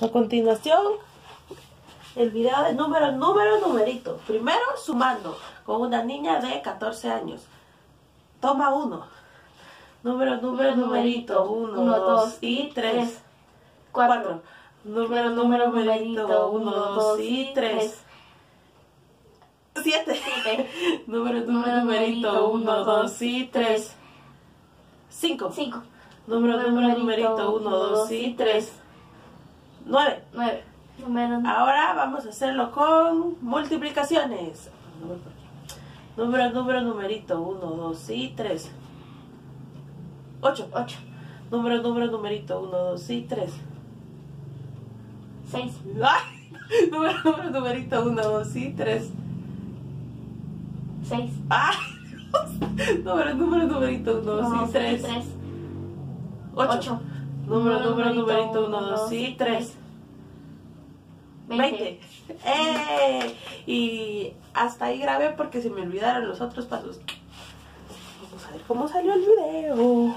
A continuación, el video de número, número, numerito. Primero, sumando con una niña de 14 años. Toma uno. Número, número, numerito. Uno, Uno, dos y tres. Cuatro. cuatro. Número, número, numerito. Uno, dos y tres. Siete. Siete. Número, número, Número, numerito. Uno, dos, y tres. Cinco. Cinco. Número, número, numerito. Uno, dos y tres. Nueve. Nueve. Número Ahora vamos a hacerlo con multiplicaciones. Número, número, numerito. 1, 2 y 3. 8. ocho. Número, número, numerito. 1, 2 y 3. Seis. Número, número, numerito. 1, 2 y 3. Seis. ¡Ay! Número, número, numerito. 1, 2 y 3. Tres. 8. Número, número, numerito. 1, uno, 2 y 3. Veinte. 20. ¡Eh! Y hasta ahí grabé porque se me olvidaron los otros pasos. Vamos a ver cómo salió el video.